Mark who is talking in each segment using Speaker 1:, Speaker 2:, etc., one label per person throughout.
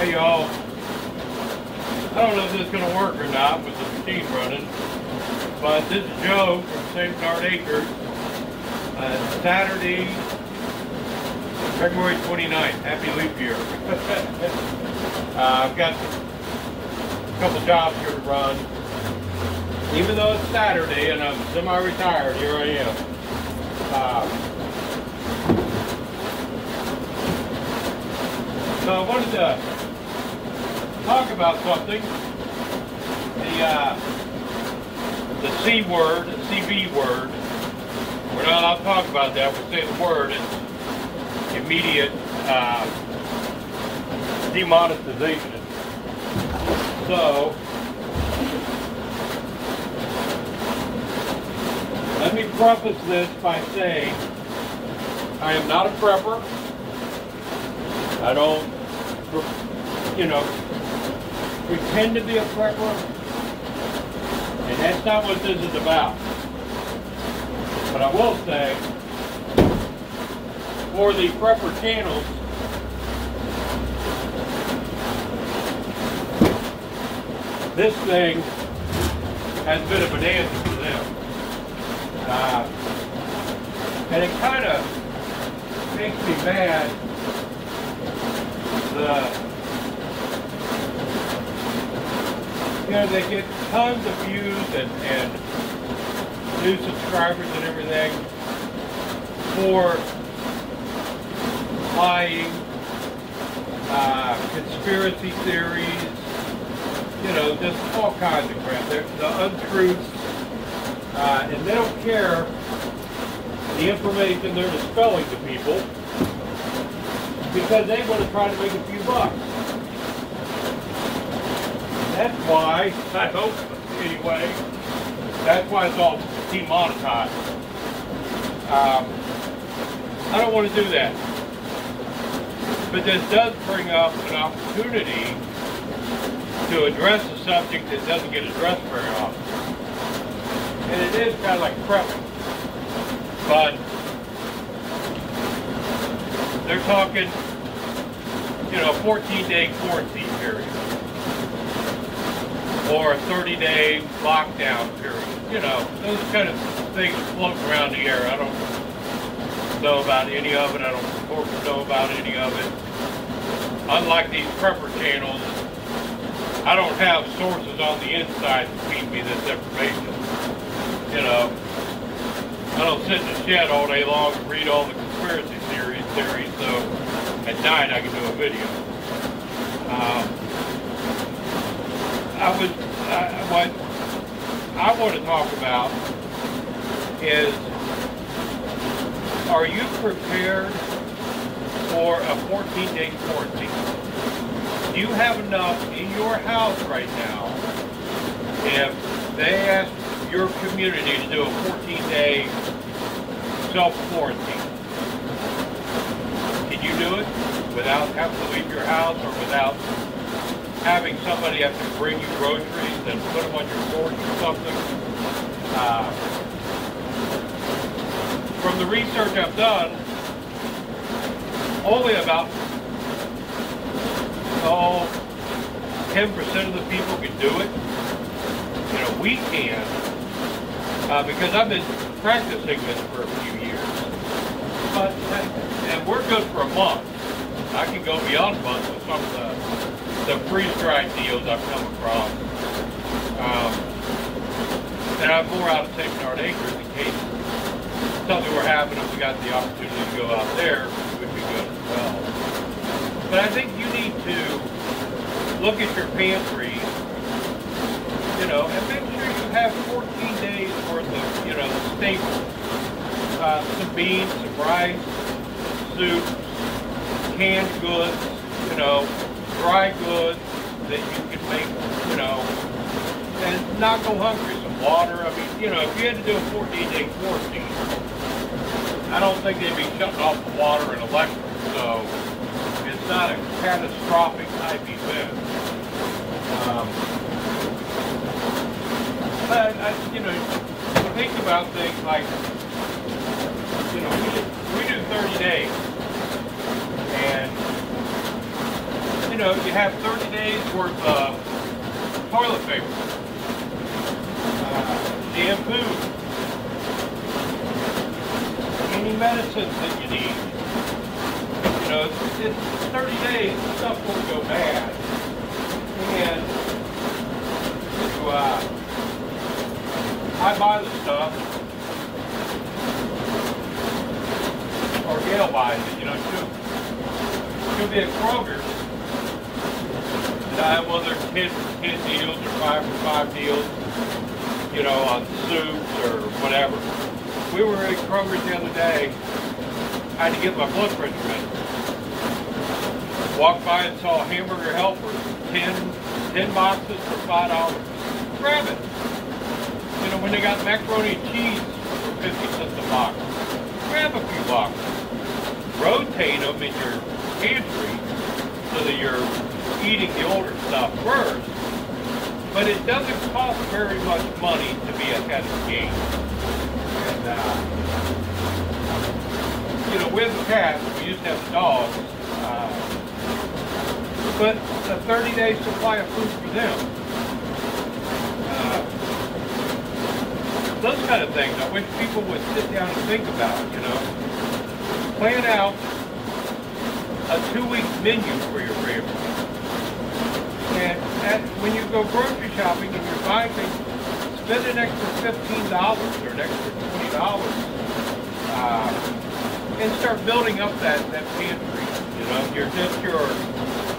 Speaker 1: Hey y'all, I don't know if this is going to work or not with the machine running, but this is Joe from St. Bernard Acres. Uh, Saturday, February 29th. Happy leap year. uh, I've got a couple jobs here to run. Even though it's Saturday and I'm semi-retired, here I am. Uh, so I wanted to talk about something. The uh, the C word, the CB word. We're not allowed to talk about that. We say the word. It's immediate uh, demonetization. So let me preface this by saying I am not a prepper. I don't, you know, pretend to be a prepper, and that's not what this is about. But I will say, for the prepper channels, this thing has been a bonanza for them. Uh, and it kind of makes me mad the you know, they get tons of views and, and new subscribers and everything for lying, uh, conspiracy theories, you know, just all kinds of crap. They're the untruths, uh, and they don't care the information they're dispelling to people because they want to try to make a few bucks that's why, I hope anyway, that's why it's all demonetized. Um, I don't want to do that. But this does bring up an opportunity to address a subject that doesn't get addressed very often. And it is kind of like prepping. But they're talking, you know, 14-day quarantine or a 30-day lockdown period. You know, those kind of things floating around the air. I don't know about any of it. I don't support know about any of it. Unlike these prepper channels, I don't have sources on the inside to feed me this information. You know, I don't sit in the shed all day long and read all the conspiracy theories, theories so at night I can do a video. Um, I would, what I want to talk about is, are you prepared for a 14-day quarantine? Do you have enough in your house right now if they ask your community to do a 14-day self-quarantine? Can you do it without having to leave your house or without having somebody have to bring you groceries and put them on your porch or something. Uh, from the research I've done, only about oh, 10% of the people can do it. You know, we can, uh, because I've been practicing this for a few years. But, and we're good for a month. I can go beyond a month with some of the the freeze-dried deals I've come across. Um, and I'm more out of St. Acres in case something were happening, we got the opportunity to go out there, would be good as well. But I think you need to look at your pantry, you know, and make sure you have 14 days worth of, you know, staples. Uh, some beans, some rice, soup, canned goods, you know, dry goods that you can make, you know, and not go hungry. Some water. I mean, you know, if you had to do a 14-day quarantine, I don't think they'd be shutting off the water and electric. So it's not a catastrophic type event. Um, but I, you know, you think about things like, you know, we do, we do 30 days, and know, you have 30 days worth of toilet paper, uh, shampoo, any medicines that you need. You know, it's, it's 30 days, stuff won't go bad. And to, uh, I buy the stuff, or Gail buys it, you know, she'll, she'll be at Kroger's, and I have one of 10 10 deals or 5 for 5 deals, you know, on soups or whatever. We were at Kroger's the other day, I had to get my blood pressure medicine. Walked by and saw Hamburger Helper, 10, 10 boxes for $5. Grab it. You know, when they got macaroni and cheese for 50 cents a box, grab a few boxes. Rotate them in your pantry so that you're eating the older stuff first. But it doesn't cost very much money to be ahead of the game. And, uh, you know, with the cats, we used to have dogs. Uh, but a 30-day supply of food for them. Uh, those kind of things I wish people would sit down and think about, you know. Plan out a two-week menu for your family. And at, when you go grocery shopping and you're buying things, spend an extra $15 or an extra $20 uh, and start building up that, that pantry. You know, your just your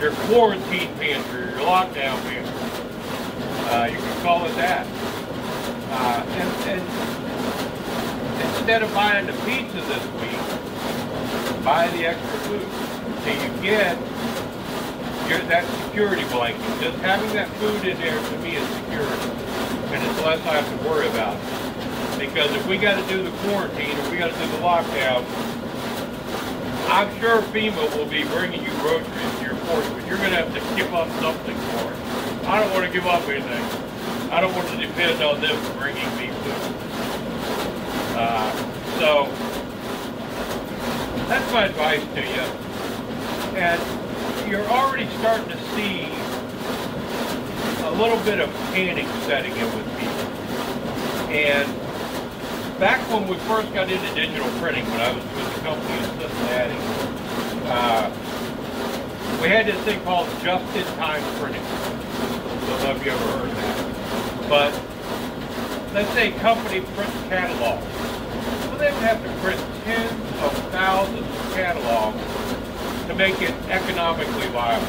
Speaker 1: your quarantine pantry, your lockdown pantry. Uh, you can call it that. Uh, and, and instead of buying the pizza this week, buy the extra food. So you get your, that security blanket. Just having that food in there to me is security. And it's less I have to worry about. Because if we got to do the quarantine or we got to do the lockdown, I'm sure FEMA will be bringing you groceries to your porch, but you're going to have to give up something for it. I don't want to give up anything. I don't want to depend on them bringing me food. Uh, so, that's my advice to you. And you're already starting to see a little bit of panic setting in with people. And back when we first got into digital printing, when I was with the company in Cincinnati, uh, we had this thing called just-in-time printing. I don't know if you ever heard that. But let's say a company prints catalogs. Well, they would have to print tens of thousands of catalogs to make it economically viable.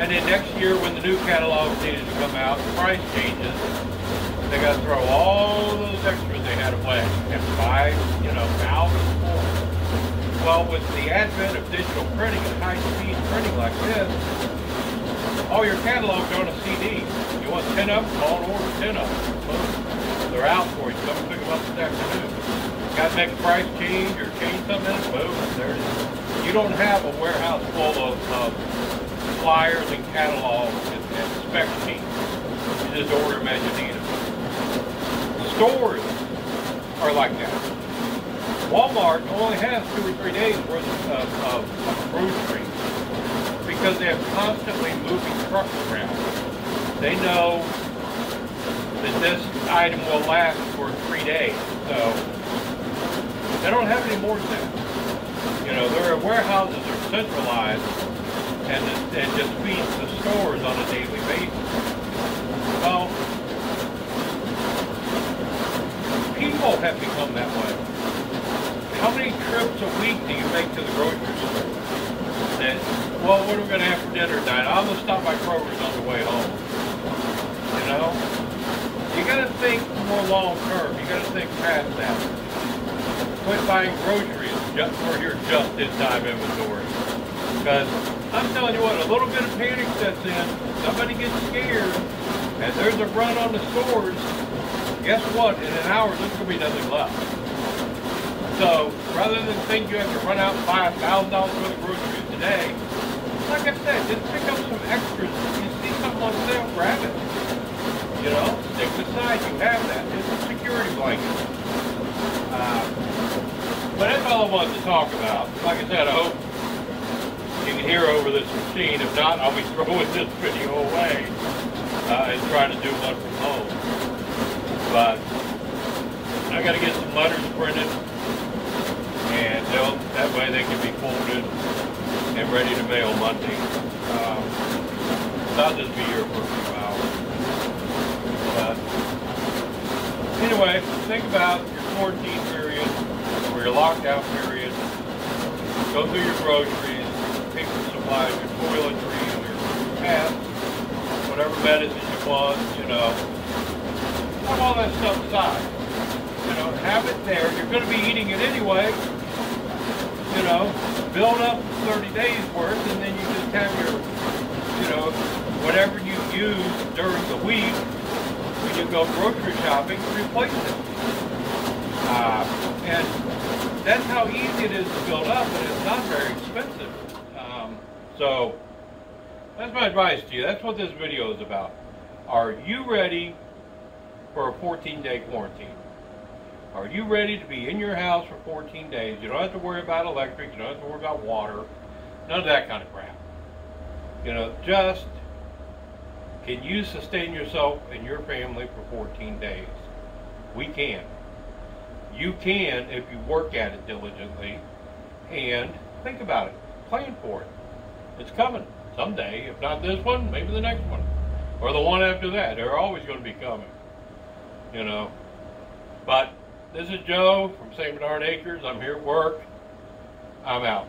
Speaker 1: And then next year, when the new catalogs needed to come out, the price changes, they got to throw all those extras they had away and buy, you know, thousands more. Well, with the advent of digital printing and high-speed printing like this, all your catalogs on a CD. You want 10 of them, call and order 10 of them. They're out for you. Come pick them up this afternoon. Got to make a price change or change something else, boom, there it is. You don't have a warehouse full of, of flyers and catalogs and, and spec sheets. You just order them as you need them stores are like that. Walmart only has two or three days worth of, of, of groceries because they have constantly moving trucks around. They know that this item will last for three days, so they don't have any more sense. You know, their warehouses are centralized and, and just feeds the stores on a daily basis. Well, people have become that way. How many trips a week do you make to the grocery store? That, well, what are we going to have for dinner tonight? I'm going to stop by Kroger's on the way home. You know? You got to think more long term. You got to think past that. Quit buying groceries just for your just-in-time inventory. Because I'm telling you what, a little bit of panic sets in, somebody gets scared, and there's a run on the stores, guess what? In an hour, there's going to be nothing left. So rather than think you have to run out and buy a thousand dollars worth of groceries today, like I said, just pick up some extras. If You see something on sale, grab it. You know, stick aside. You have that. It's a security blanket. Uh, but that's all I wanted to talk about. Like I said, I hope you can hear over this machine. If not, I'll be throwing this video away uh, and trying to do one from home. But I got to get some letters printed, and that way they can be folded and ready to mail Monday. Um, I'll just be here for a few hours. But anyway, think about your quarantine period or your lockdown period. Go through your groceries, pick your supplies, your toiletries, your pads, whatever medicine you want, you know. Have all that stuff aside. You know, have it there. You're going to be eating it anyway. You know, build up 30 days worth, and then you just have your, you know, whatever you use during the week when you go grocery shopping, replace it. Uh, and that's how easy it is to build up, and it's not very expensive. Um, so that's my advice to you. That's what this video is about. Are you ready for a 14-day quarantine? Are you ready to be in your house for 14 days? You don't have to worry about electric. You don't have to worry about water. None of that kind of crap. You know, just can you sustain yourself and your family for 14 days? We can. You can if you work at it diligently and think about it. Plan for it. It's coming someday. If not this one, maybe the next one. Or the one after that. They're always going to be coming. You know. But this is Joe from St. Bernard Acres. I'm here at work. I'm out.